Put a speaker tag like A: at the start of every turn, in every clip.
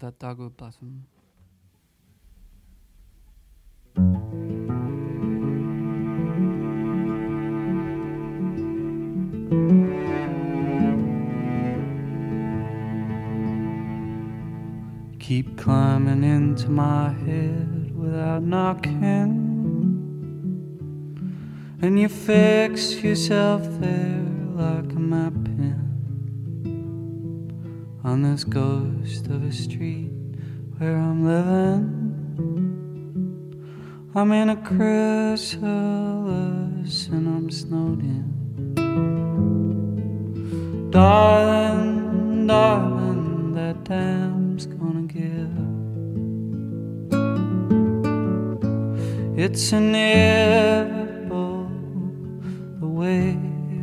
A: that dogwood blossom. Keep climbing into my head without knocking. And you fix yourself there like a map pin on this ghost of a street where I'm living. I'm in a chrysalis and I'm snowed in. Darling, darling, that dam's gonna give. It's inevitable the way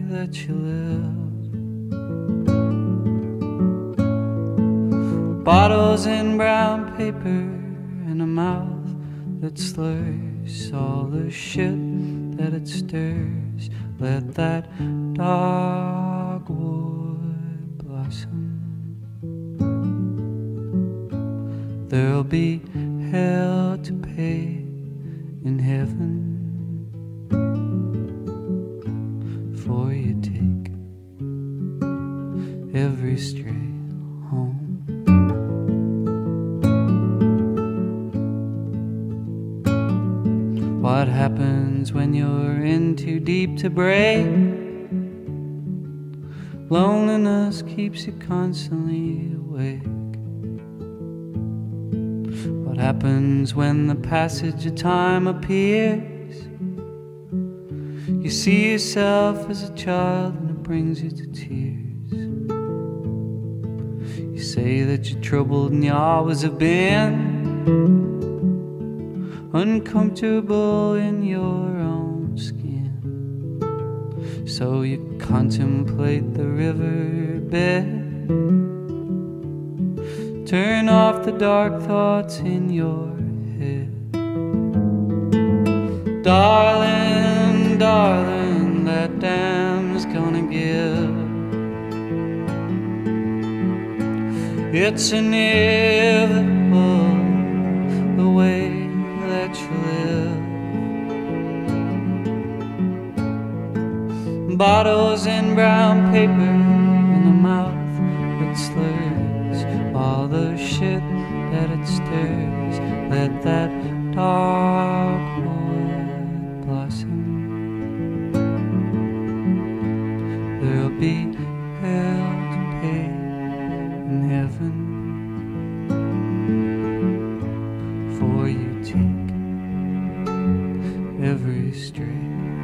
A: that you live. Bottles in brown paper and a mouth that slurs all the shit that it stirs. Let that dogwood blossom. There'll be hell to pay in heaven for you take every stray What happens when you're in too deep to break? Loneliness keeps you constantly awake. What happens when the passage of time appears? You see yourself as a child and it brings you to tears. You say that you're troubled and you always have been uncomfortable in your own skin. So you contemplate the riverbed. Turn off the dark thoughts in your head. Darling, darling, that dam's gonna give. It's inevitable live. Bottles in brown paper in a mouth that slurs all the shit that it stirs. Let that dogwood blossom. There'll be hell every stray